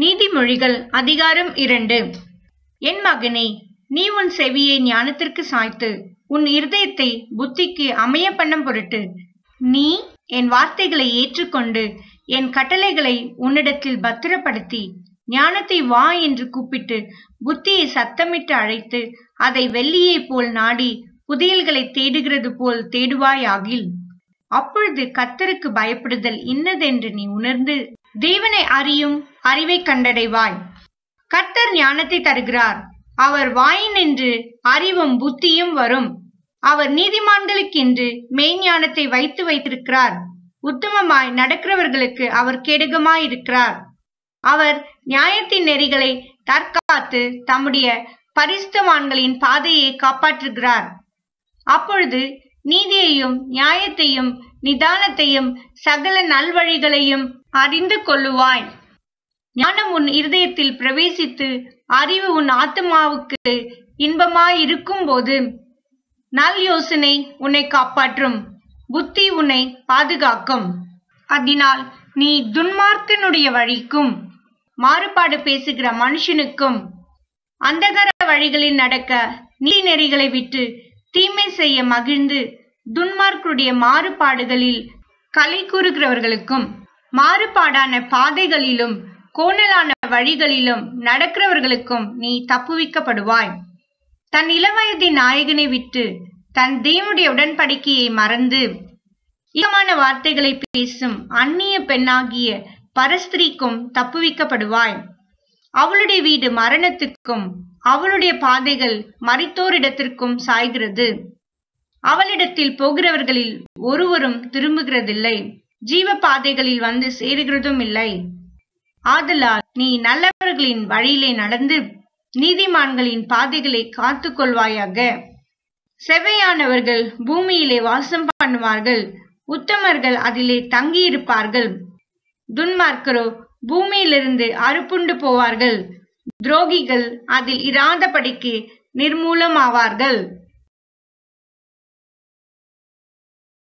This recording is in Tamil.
நீதிமொழிகள் அதிகாரம் இரண்டு. என் மகனே நீ உன் செவியை ஞானத்திற்கு சாய்த்து உன் இருதயத்தை புத்திக்கு அமைய பண்ணும் பொருட்டு. நீ என் வார்த்தைகளை ஏற்றுக்கொண்டு என் கட்டளைகளை உன்னிடத்தில் பத்திரப்படுத்தி ஞானத்தை வா என்று கூப்பிட்டு புத்தியை சத்தமிட்டு அழைத்து அதை வெள்ளியைப் போல் நாடி புதையல்களை தேடுகிறது போல் தேடுவாயாகில். அப்பொழுது கத்தருக்கு பயப்படுதல் இன்னதென்று நீ உணர்ந்து தேவனை அறியும் அறிவை கண்டடைவாய். கர்த்தர் ஞானத்தை தருகிறார். அவர் வாயினின்று அறிவும் புத்தியும் வரும். அவர் நீதிமான்களுக்கென்று மெய்ஞானத்தை வைத்து வைத்திருக்கிறார். உத்தமமாய் நடக்கிறவர்களுக்கு அவர் கெடுகமாயிருக்கிறார். அவர் நியாயத்தின் நெறிகளை தற்காத்து தம்முடைய பரிசுத்தவான்களின் பாதையை காப்பாற்றுகிறார். அப்பொழுது நீதியையும் நியாயத்தையும் நிதானத்தையும் சகல நல்வழிகளையும் அறிந்து கொள்ளுவாய். ஞானம் உன் இருதயத்தில் பிரவேசித்து அறிவு உன் ஆத்மாவுக்கு இன்பமாயிருக்கும் போது நல் யோசனை உன்னை காப்பாற்றும் புத்தி உன்னை பாதுகாக்கும். அதனால் நீ துன்மார்க்கனுடைய வழிக்கும் மாறுபாடு பேசுகிற மனுஷனுக்கும் அந்தகர வழிகளில் நடக்க நீ நெறிகளை விட்டு தீமை செய்ய மகிழ்ந்து துன்மார்க்குடைய மாறுபாடுகளில் கலை கூறுகிறவர்களுக்கும் மாறுபாடான பாதைகளிலும் கோணலான வழிகளிலும் நடக்கிறவர்களுக்கும் நீ தப்புவிக்கப்படுவாய். தன் இளவயதி நாயகனை விட்டு தன் தேவனுடைய உடன்படிக்கையை மறந்து ஈரமான வார்த்தைகளை பேசும் அந்நிய பெண்ணாகிய பரஸ்திரிக்கும் தப்புவிக்கப்படுவாய். அவளுடைய வீடு மரணத்துக்கும் அவளுடைய பாதைகள் மறித்தோரிடத்திற்கும் சாய்கிறது. அவளிடத்தில் போகிறவர்களில் ஒருவரும் திரும்புகிறதில்லை. ஜீவ பாதைகளில் வந்து சேருகிறதும் இல்லை. ஆதலால் நீ நல்லவர்களின் வழியிலே நடந்து நீதிமான்களின் பாதைகளை காத்து கொள்வாயாக. செவையானவர்கள் பூமியிலே வாசம் பண்ணுவார்கள். உத்தமர்கள் அதிலே தங்கியிருப்பார்கள். துன்மார்க்கரோ பூமியிலிருந்து அறுப்புண்டு போவார்கள். துரோகிகள் அதில் இராதபடிக்கு நிர்மூலமாவார்கள்.